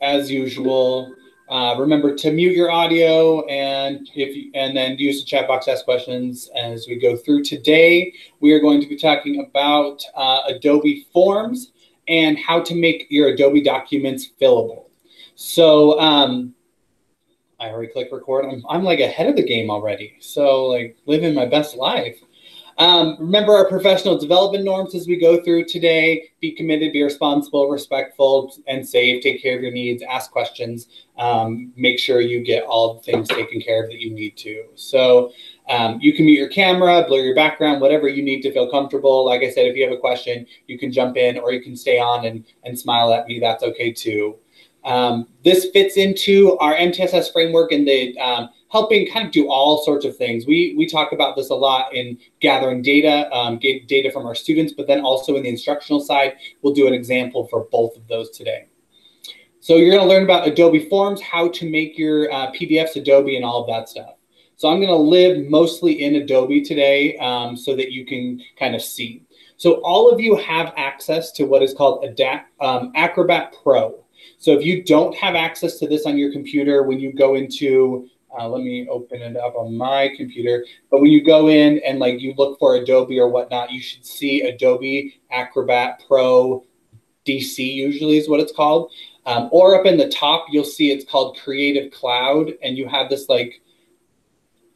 as usual, uh, remember to mute your audio and if you, and then use the chat box to ask questions as we go through. Today, we are going to be talking about uh, Adobe Forms and how to make your Adobe documents fillable. So um, I already click record. I'm, I'm like ahead of the game already. So like living my best life. Um, remember our professional development norms as we go through today. Be committed, be responsible, respectful, and safe. Take care of your needs, ask questions. Um, make sure you get all the things taken care of that you need to. So um, you can mute your camera, blur your background, whatever you need to feel comfortable. Like I said, if you have a question, you can jump in or you can stay on and, and smile at me. That's okay too. Um, this fits into our MTSS framework and the um, helping kind of do all sorts of things. We, we talk about this a lot in gathering data, um, data from our students, but then also in the instructional side, we'll do an example for both of those today. So you're gonna learn about Adobe Forms, how to make your uh, PDFs Adobe and all of that stuff. So I'm gonna live mostly in Adobe today um, so that you can kind of see. So all of you have access to what is called Adapt, um, Acrobat Pro. So if you don't have access to this on your computer, when you go into uh, let me open it up on my computer. But when you go in and like you look for Adobe or whatnot, you should see Adobe Acrobat Pro DC usually is what it's called. Um, or up in the top, you'll see it's called Creative Cloud. And you have this like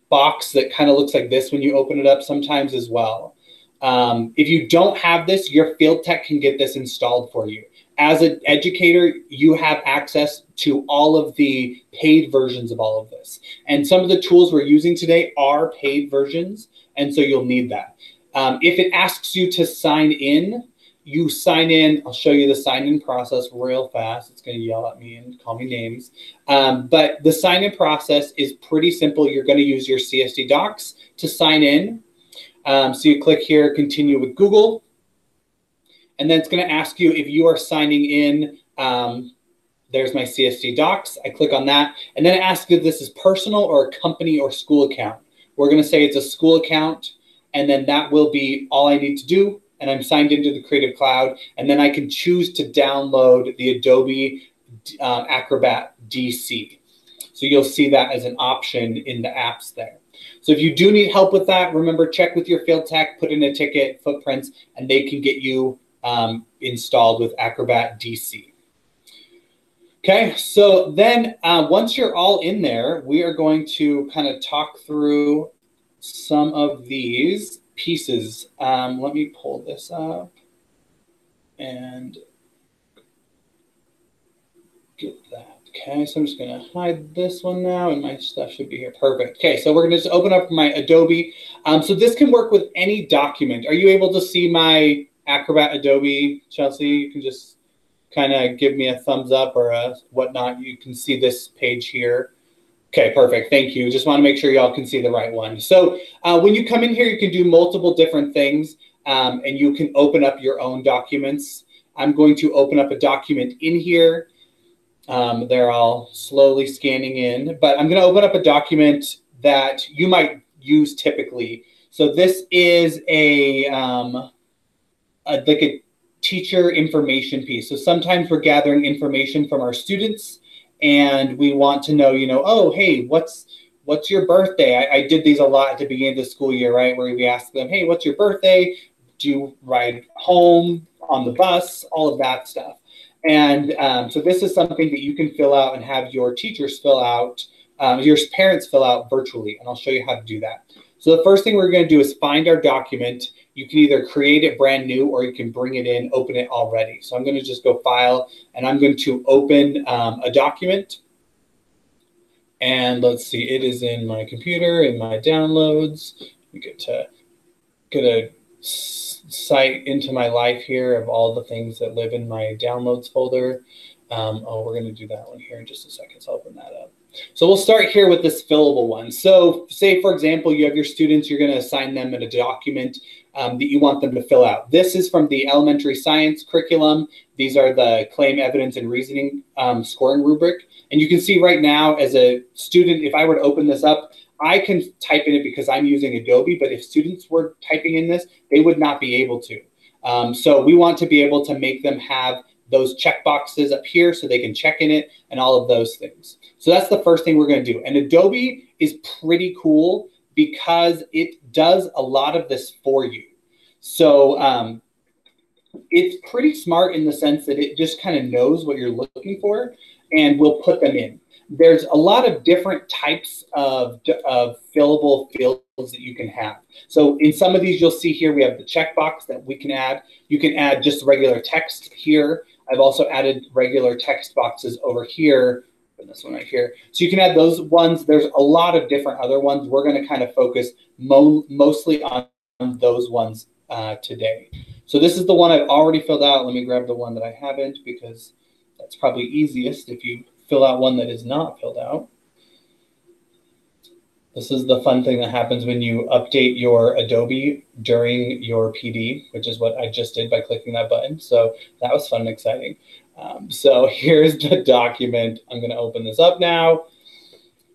box that kind of looks like this when you open it up sometimes as well. Um, if you don't have this, your field tech can get this installed for you as an educator, you have access to all of the paid versions of all of this. And some of the tools we're using today are paid versions, and so you'll need that. Um, if it asks you to sign in, you sign in. I'll show you the sign in process real fast. It's going to yell at me and call me names. Um, but the sign in process is pretty simple. You're going to use your CSD docs to sign in. Um, so you click here, continue with Google and then it's going to ask you if you are signing in. Um, there's my CSD docs. I click on that. And then it asks if this is personal or a company or school account. We're going to say it's a school account. And then that will be all I need to do. And I'm signed into the Creative Cloud. And then I can choose to download the Adobe uh, Acrobat DC. So you'll see that as an option in the apps there. So if you do need help with that, remember check with your field tech, put in a ticket, footprints, and they can get you um, installed with Acrobat DC. Okay, so then uh, once you're all in there, we are going to kind of talk through some of these pieces. Um, let me pull this up and get that. Okay, so I'm just gonna hide this one now and my stuff should be here. Perfect. Okay, so we're gonna just open up my Adobe. Um, so this can work with any document. Are you able to see my Acrobat Adobe, Chelsea, you can just kind of give me a thumbs up or a whatnot. You can see this page here. Okay, perfect. Thank you. Just want to make sure y'all can see the right one. So uh, when you come in here, you can do multiple different things um, and you can open up your own documents. I'm going to open up a document in here. Um, they're all slowly scanning in, but I'm going to open up a document that you might use typically. So this is a, um, a, like a teacher information piece. So sometimes we're gathering information from our students and we want to know, you know, oh, hey, what's what's your birthday? I, I did these a lot at the beginning of the school year, right? Where we ask them, hey, what's your birthday? Do you ride home on the bus? All of that stuff. And um, so this is something that you can fill out and have your teachers fill out, um, your parents fill out virtually. And I'll show you how to do that. So the first thing we're going to do is find our document you can either create it brand new or you can bring it in, open it already. So I'm going to just go file and I'm going to open um, a document. And let's see, it is in my computer, in my downloads. We get to get a site into my life here of all the things that live in my downloads folder. Um, oh, we're going to do that one here in just a second. So I'll open that up. So we'll start here with this fillable one. So say, for example, you have your students, you're going to assign them in a document um, that you want them to fill out. This is from the elementary science curriculum. These are the claim, evidence, and reasoning um, scoring rubric. And you can see right now as a student, if I were to open this up, I can type in it because I'm using Adobe, but if students were typing in this, they would not be able to. Um, so we want to be able to make them have those check boxes up here so they can check in it and all of those things. So that's the first thing we're going to do. And Adobe is pretty cool because it does a lot of this for you. So um, it's pretty smart in the sense that it just kind of knows what you're looking for and will put them in. There's a lot of different types of, of fillable fields that you can have. So in some of these, you'll see here, we have the checkbox that we can add. You can add just regular text here. I've also added regular text boxes over here this one right here. So you can add those ones. There's a lot of different other ones. We're going to kind of focus mo mostly on those ones uh, today. So this is the one I've already filled out. Let me grab the one that I haven't because that's probably easiest if you fill out one that is not filled out. This is the fun thing that happens when you update your Adobe during your PD, which is what I just did by clicking that button. So that was fun and exciting. Um, so here's the document. I'm going to open this up now.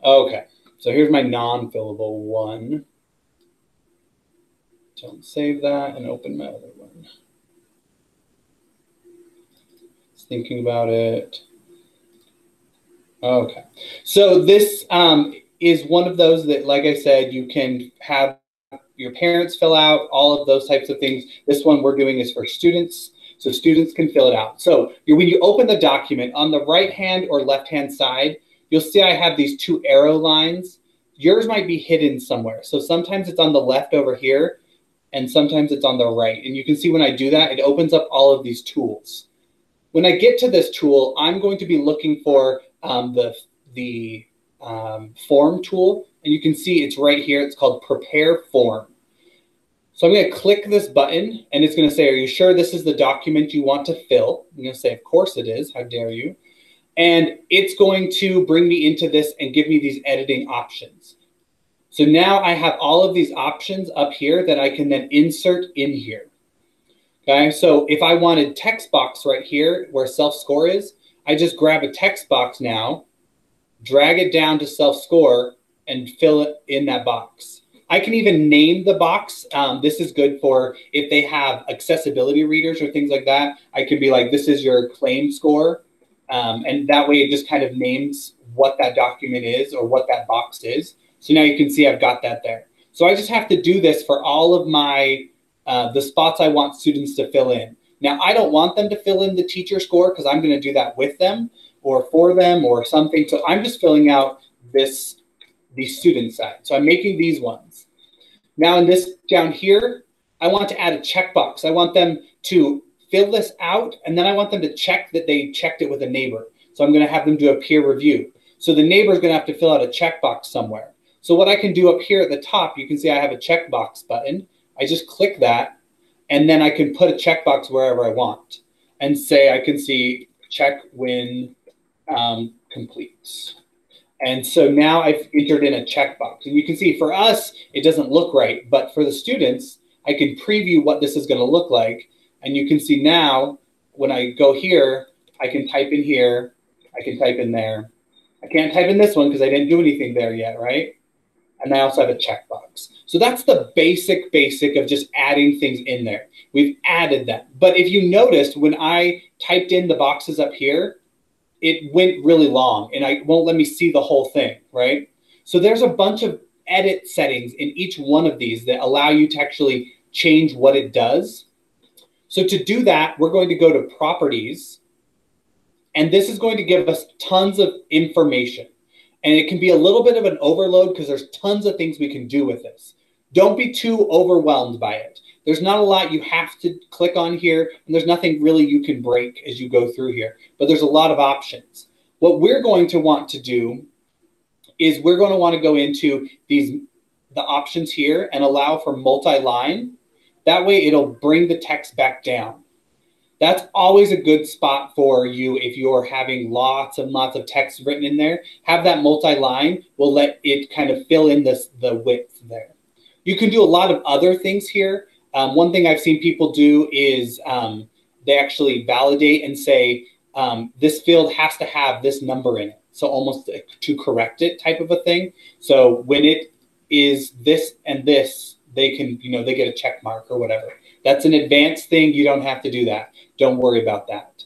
Okay, so here's my non-fillable one. Don't save that and open my other one. Just thinking about it. Okay, so this um, is one of those that, like I said, you can have your parents fill out, all of those types of things. This one we're doing is for students so students can fill it out. So when you open the document on the right hand or left hand side, you'll see I have these two arrow lines. Yours might be hidden somewhere. So sometimes it's on the left over here and sometimes it's on the right. And you can see when I do that, it opens up all of these tools. When I get to this tool, I'm going to be looking for um, the, the um, form tool. And you can see it's right here. It's called prepare form. So I'm going to click this button and it's going to say, are you sure this is the document you want to fill? I'm going to say, of course it is. How dare you? And it's going to bring me into this and give me these editing options. So now I have all of these options up here that I can then insert in here. Okay, so if I wanted text box right here where self-score is, I just grab a text box now, drag it down to self-score, and fill it in that box. I can even name the box. Um, this is good for if they have accessibility readers or things like that. I can be like, this is your claim score. Um, and that way it just kind of names what that document is or what that box is. So now you can see I've got that there. So I just have to do this for all of my, uh, the spots I want students to fill in. Now I don't want them to fill in the teacher score because I'm gonna do that with them or for them or something. So I'm just filling out this the student side. So I'm making these ones. Now in this down here, I want to add a checkbox. I want them to fill this out, and then I want them to check that they checked it with a neighbor. So I'm going to have them do a peer review. So the neighbor is to have to fill out a checkbox somewhere. So what I can do up here at the top, you can see I have a checkbox button. I just click that, and then I can put a checkbox wherever I want and say I can see check when um, completes. And so now I've entered in a checkbox. And you can see for us, it doesn't look right. But for the students, I can preview what this is going to look like. And you can see now when I go here, I can type in here. I can type in there. I can't type in this one because I didn't do anything there yet, right? And I also have a checkbox. So that's the basic, basic of just adding things in there. We've added that. But if you noticed, when I typed in the boxes up here, it went really long and I won't let me see the whole thing, right? So there's a bunch of edit settings in each one of these that allow you to actually change what it does. So to do that, we're going to go to properties and this is going to give us tons of information. And it can be a little bit of an overload because there's tons of things we can do with this. Don't be too overwhelmed by it. There's not a lot you have to click on here, and there's nothing really you can break as you go through here, but there's a lot of options. What we're going to want to do is we're going to want to go into these the options here and allow for multi-line. That way it'll bring the text back down. That's always a good spot for you if you're having lots and lots of text written in there. Have that multi-line will let it kind of fill in this the width there. You can do a lot of other things here. Um, one thing I've seen people do is um, they actually validate and say um, this field has to have this number in it. So almost to correct it type of a thing. So when it is this and this, they can, you know, they get a check mark or whatever. That's an advanced thing. You don't have to do that. Don't worry about that.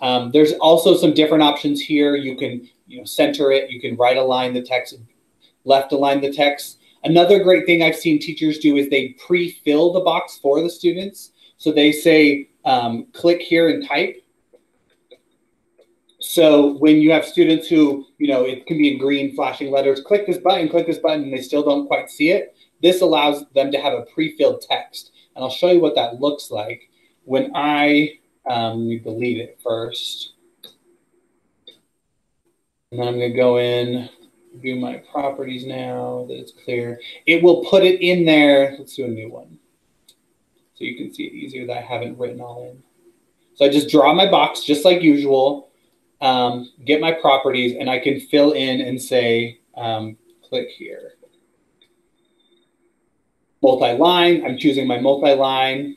Um, there's also some different options here. You can you know center it. You can right align the text, left align the text. Another great thing I've seen teachers do is they pre-fill the box for the students. So they say, um, click here and type. So when you have students who, you know, it can be in green flashing letters, click this button, click this button, and they still don't quite see it, this allows them to have a pre-filled text. And I'll show you what that looks like when I, um, delete it first. And then I'm going to go in, do my properties now that it's clear. It will put it in there. Let's do a new one. So you can see it easier that I haven't written all in. So I just draw my box just like usual, um, get my properties, and I can fill in and say, um, click here. Multi-line, I'm choosing my multi-line.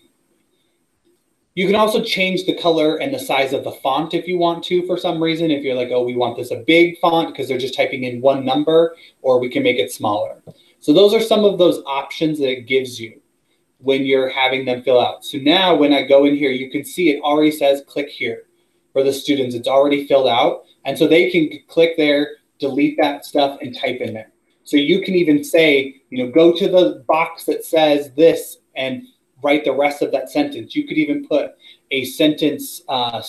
You can also change the color and the size of the font if you want to for some reason. If you're like, oh, we want this a big font because they're just typing in one number, or we can make it smaller. So those are some of those options that it gives you when you're having them fill out. So now when I go in here, you can see it already says click here for the students. It's already filled out. And so they can click there, delete that stuff and type in there. So you can even say, you know, go to the box that says this and write the rest of that sentence. You could even put a sentence uh,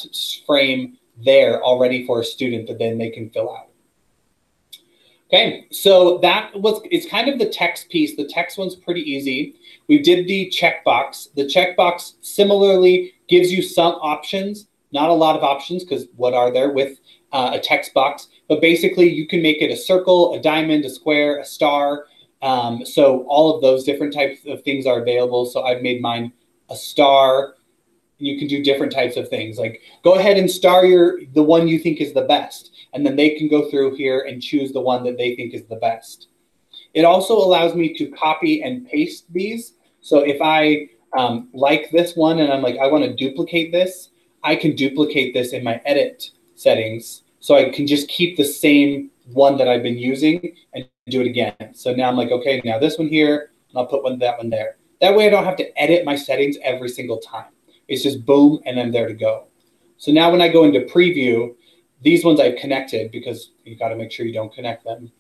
frame there already for a student that then they can fill out. Okay, so that was, it's kind of the text piece. The text one's pretty easy. We did the checkbox. The checkbox similarly gives you some options, not a lot of options because what are there with uh, a text box, but basically you can make it a circle, a diamond, a square, a star, um, so all of those different types of things are available. So I've made mine a star. You can do different types of things. Like go ahead and star your the one you think is the best, and then they can go through here and choose the one that they think is the best. It also allows me to copy and paste these. So if I um, like this one and I'm like, I want to duplicate this, I can duplicate this in my edit settings. So I can just keep the same one that I've been using and do it again. So now I'm like, okay, now this one here, and I'll put one that one there. That way I don't have to edit my settings every single time. It's just boom, and I'm there to go. So now when I go into preview, these ones I've connected because you got to make sure you don't connect them.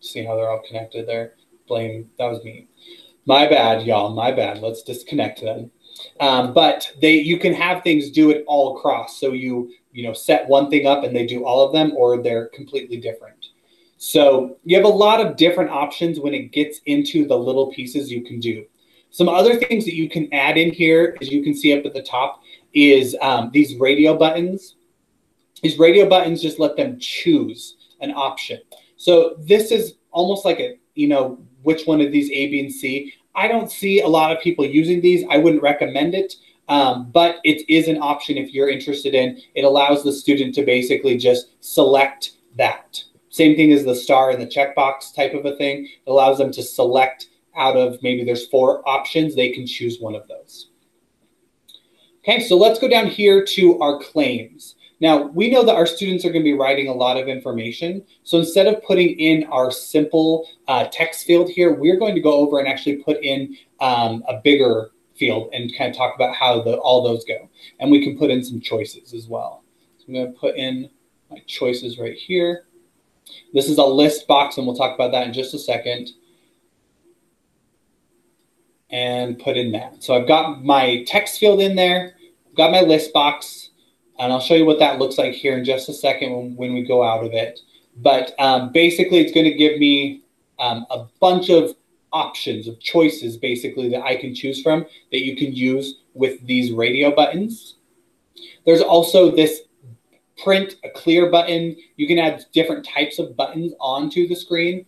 See how they're all connected there? Blame, that was me. My bad, y'all, my bad. Let's disconnect them. Um, but they, you can have things do it all across. So you, you know, set one thing up and they do all of them, or they're completely different. So you have a lot of different options when it gets into the little pieces you can do. Some other things that you can add in here, as you can see up at the top, is um, these radio buttons. These radio buttons just let them choose an option. So this is almost like a, you know, which one of these A, B, and C. I don't see a lot of people using these. I wouldn't recommend it, um, but it is an option if you're interested in. It allows the student to basically just select that. Same thing as the star and the checkbox type of a thing. It allows them to select out of maybe there's four options. They can choose one of those. Okay, so let's go down here to our claims. Now, we know that our students are going to be writing a lot of information. So instead of putting in our simple uh, text field here, we're going to go over and actually put in um, a bigger field and kind of talk about how the, all those go. And we can put in some choices as well. So I'm going to put in my choices right here. This is a list box, and we'll talk about that in just a second. And put in that. So I've got my text field in there, I've got my list box, and I'll show you what that looks like here in just a second when, when we go out of it. But um, basically, it's going to give me um, a bunch of options of choices basically that I can choose from that you can use with these radio buttons. There's also this print a clear button. You can add different types of buttons onto the screen.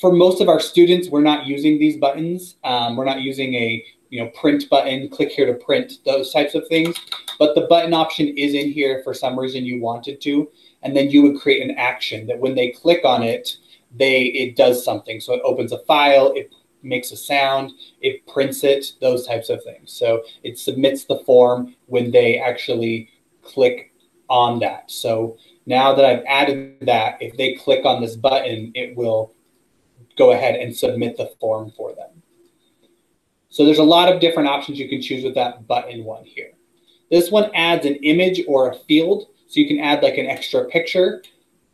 For most of our students, we're not using these buttons. Um, we're not using a you know print button, click here to print, those types of things. But the button option is in here for some reason you wanted to. And then you would create an action that when they click on it, they it does something. So it opens a file, it makes a sound, it prints it, those types of things. So it submits the form when they actually click on that. So now that I've added that, if they click on this button, it will go ahead and submit the form for them. So there's a lot of different options you can choose with that button one here. This one adds an image or a field. So you can add like an extra picture.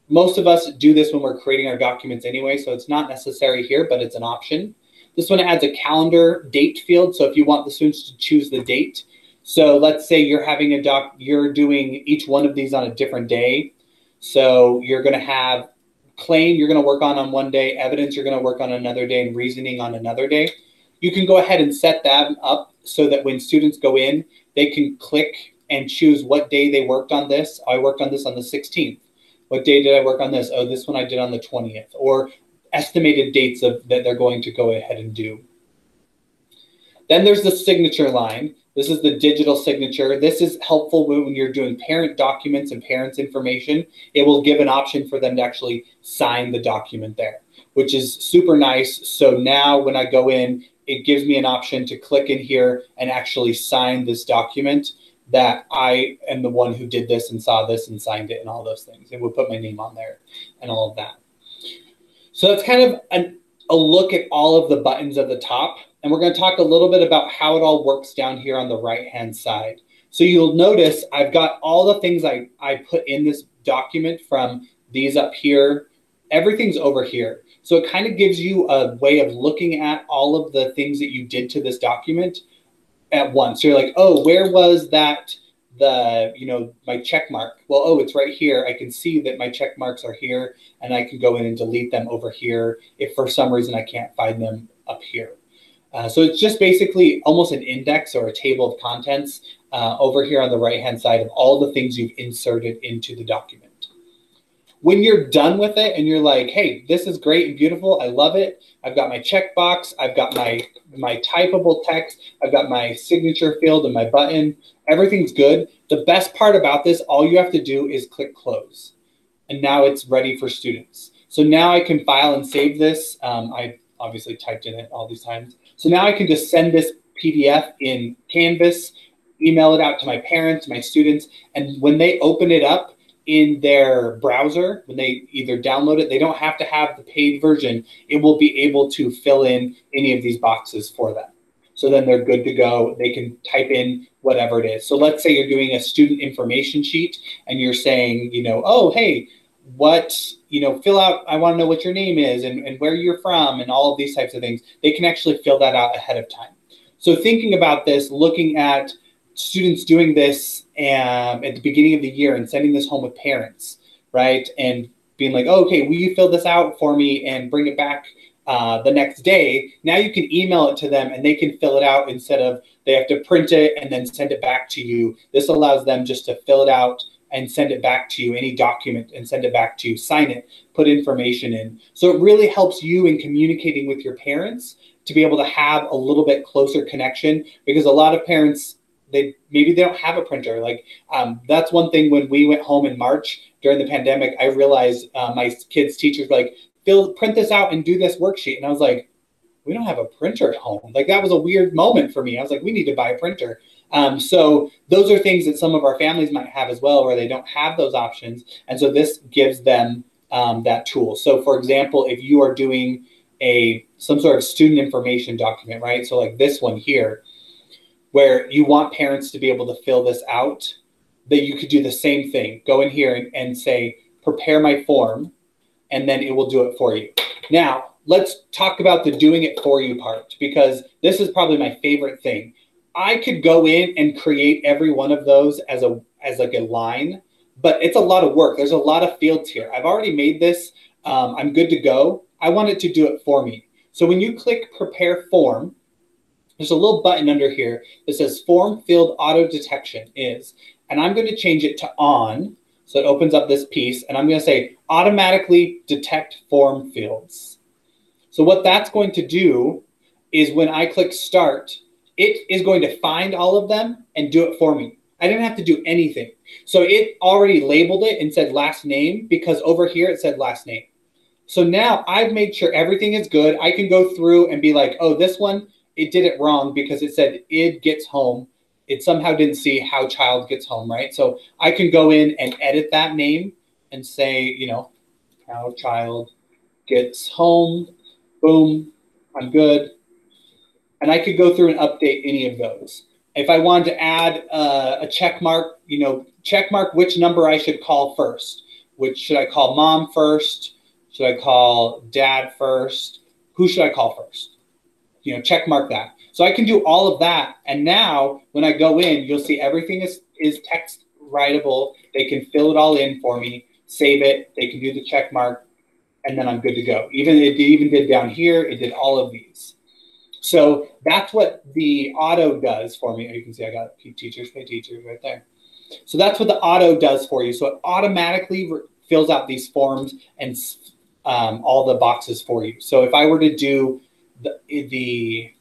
Most of us do this when we're creating our documents anyway, so it's not necessary here, but it's an option. This one adds a calendar date field. So if you want the students to choose the date, so let's say you're having a doc, you're doing each one of these on a different day. So you're going to have claim you're going to work on on one day, evidence you're going to work on another day, and reasoning on another day. You can go ahead and set that up so that when students go in, they can click and choose what day they worked on this. I worked on this on the 16th. What day did I work on this? Oh, this one I did on the 20th. Or estimated dates of that they're going to go ahead and do. Then there's the signature line. This is the digital signature. This is helpful when you're doing parent documents and parents information. It will give an option for them to actually sign the document there, which is super nice. So now when I go in, it gives me an option to click in here and actually sign this document that I am the one who did this and saw this and signed it and all those things. It would put my name on there and all of that. So that's kind of an, a look at all of the buttons at the top. And we're going to talk a little bit about how it all works down here on the right-hand side. So you'll notice I've got all the things I, I put in this document from these up here. Everything's over here. So it kind of gives you a way of looking at all of the things that you did to this document at once. So you're like, oh, where was that, the, you know, my check mark? Well, oh, it's right here. I can see that my check marks are here and I can go in and delete them over here if for some reason I can't find them up here. Uh, so it's just basically almost an index or a table of contents uh, over here on the right-hand side of all the things you've inserted into the document. When you're done with it and you're like, hey, this is great and beautiful, I love it. I've got my checkbox, I've got my, my typable text, I've got my signature field and my button, everything's good. The best part about this, all you have to do is click close. And now it's ready for students. So now I can file and save this. Um, I obviously typed in it all these times. So now I can just send this PDF in Canvas, email it out to my parents, my students, and when they open it up in their browser, when they either download it, they don't have to have the paid version. It will be able to fill in any of these boxes for them. So then they're good to go. They can type in whatever it is. So let's say you're doing a student information sheet and you're saying, you know, oh, hey, what you know fill out i want to know what your name is and, and where you're from and all of these types of things they can actually fill that out ahead of time. So thinking about this looking at students doing this um, at the beginning of the year and sending this home with parents right and being like oh, okay will you fill this out for me and bring it back uh, the next day? Now you can email it to them and they can fill it out instead of they have to print it and then send it back to you. This allows them just to fill it out and send it back to you, any document and send it back to you, sign it, put information in. So it really helps you in communicating with your parents to be able to have a little bit closer connection because a lot of parents they maybe they don't have a printer. Like um, that's one thing when we went home in march during the pandemic i realized uh, my kids teachers were like Phil, print this out and do this worksheet. And i was like we don't have a printer at home. Like that was a weird moment for me. I was like we need to buy a printer um, so those are things that some of our families might have as well, where they don't have those options. And so this gives them um, that tool. So for example, if you are doing a some sort of student information document, right? So like this one here, where you want parents to be able to fill this out, that you could do the same thing. Go in here and, and say, prepare my form, and then it will do it for you. Now, let's talk about the doing it for you part, because this is probably my favorite thing. I could go in and create every one of those as a as like a line, but it's a lot of work. There's a lot of fields here. I've already made this. Um, I'm good to go. I want it to do it for me. So when you click prepare form, there's a little button under here that says form field auto detection is, and I'm going to change it to on. So it opens up this piece and I'm going to say automatically detect form fields. So what that's going to do is when I click start, it is going to find all of them and do it for me. I didn't have to do anything. So it already labeled it and said last name because over here it said last name. So now I've made sure everything is good. I can go through and be like, oh, this one, it did it wrong because it said id gets home. It somehow didn't see how child gets home, right? So I can go in and edit that name and say, you know, how child gets home. Boom, I'm good and I could go through and update any of those. If I wanted to add uh, a check mark you know, check mark which number I should call first. Which should I call mom first? Should I call dad first? Who should I call first? You know, check mark that. So I can do all of that. And now when I go in, you'll see everything is, is text writable. They can fill it all in for me, save it. They can do the check mark, and then I'm good to go. Even it even did down here, it did all of these. So that's what the auto does for me. You can see I got teachers pay teachers right there. So that's what the auto does for you. So it automatically fills out these forms and um, all the boxes for you. So if I were to do the, the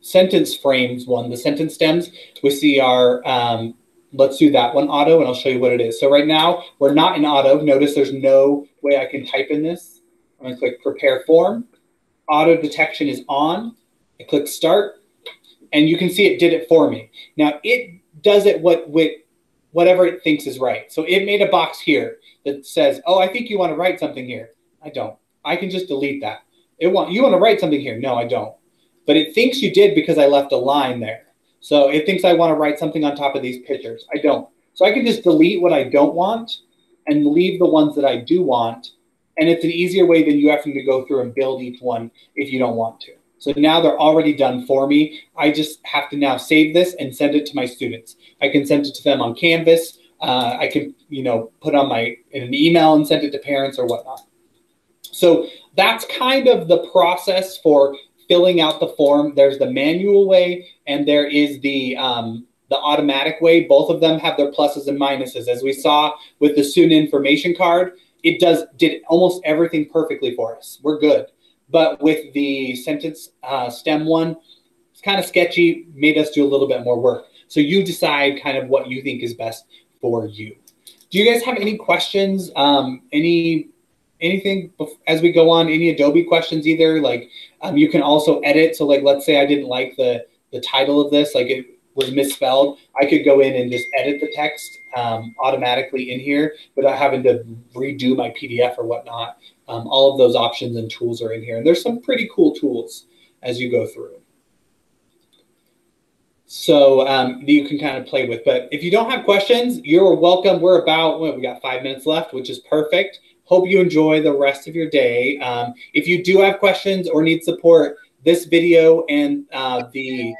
sentence frames one, the sentence stems, we see our, um, let's do that one auto and I'll show you what it is. So right now we're not in auto. Notice there's no way I can type in this. I'm gonna click prepare form. Auto detection is on. I click start and you can see it did it for me. Now it does it what with whatever it thinks is right. So it made a box here that says, oh, I think you want to write something here. I don't. I can just delete that. It want you want to write something here. No, I don't but it thinks you did because I left a line there. So it thinks I want to write something on top of these pictures. I don't. So I can just delete what I don't want and leave the ones that I do want. And it's an easier way than you having to go through and build each one if you don't want to. So now they're already done for me. I just have to now save this and send it to my students. I can send it to them on Canvas. Uh, I can, you know, put on my in an email and send it to parents or whatnot. So that's kind of the process for filling out the form. There's the manual way and there is the um, the automatic way. Both of them have their pluses and minuses. As we saw with the student information card, it does did almost everything perfectly for us. We're good. But with the sentence uh, stem one, it's kind of sketchy, made us do a little bit more work. So you decide kind of what you think is best for you. Do you guys have any questions? Um, any anything as we go on? Any Adobe questions either? Like um, you can also edit. So like, let's say I didn't like the, the title of this, like it was misspelled. I could go in and just edit the text um, automatically in here without having to redo my PDF or whatnot. Um, all of those options and tools are in here. And there's some pretty cool tools as you go through. So um, you can kind of play with. But if you don't have questions, you're welcome. We're about, well, we got five minutes left, which is perfect. Hope you enjoy the rest of your day. Um, if you do have questions or need support, this video and uh, the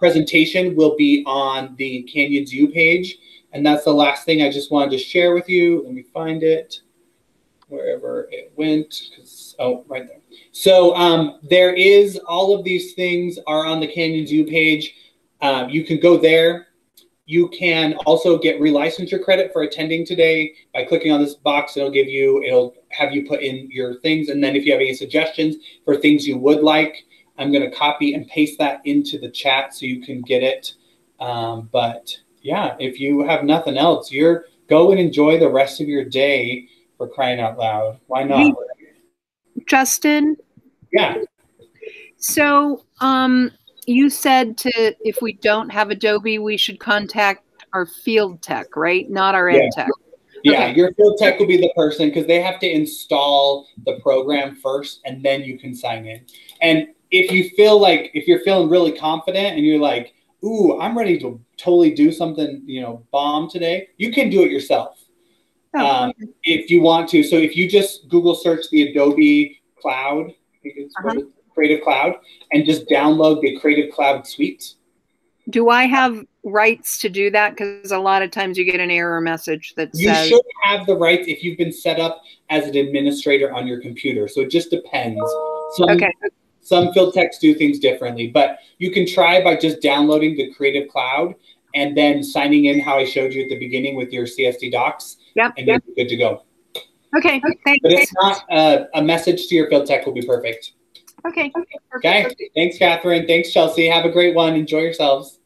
presentation will be on the Canyons U page. And that's the last thing I just wanted to share with you. Let me find it wherever it went. Oh, right there. So um, there is all of these things are on the Canyons U page. Um, you can go there you can also get relicensure credit for attending today by clicking on this box. It'll give you, it'll have you put in your things. And then if you have any suggestions for things you would like, I'm going to copy and paste that into the chat so you can get it. Um, but yeah, if you have nothing else, you're go and enjoy the rest of your day for crying out loud. Why not? Justin? Yeah. So, um, you said to if we don't have Adobe, we should contact our field tech, right? Not our yeah. ed tech. Yeah, okay. your field tech will be the person because they have to install the program first and then you can sign in. And if you feel like if you're feeling really confident and you're like, ooh, I'm ready to totally do something, you know, bomb today, you can do it yourself. Oh, um, okay. If you want to. So if you just Google search the Adobe Cloud, uh-huh. Creative Cloud and just download the Creative Cloud suite. Do I have rights to do that? Because a lot of times you get an error message that you says. You should have the rights if you've been set up as an administrator on your computer. So it just depends. Some, okay. Some field techs do things differently, but you can try by just downloading the Creative Cloud and then signing in how I showed you at the beginning with your CSD docs. Yep. And yep. you're good to go. Okay. Thanks. But it's not uh, a message to your field tech will be perfect. Okay. Okay. Thanks, Catherine. Thanks, Chelsea. Have a great one. Enjoy yourselves.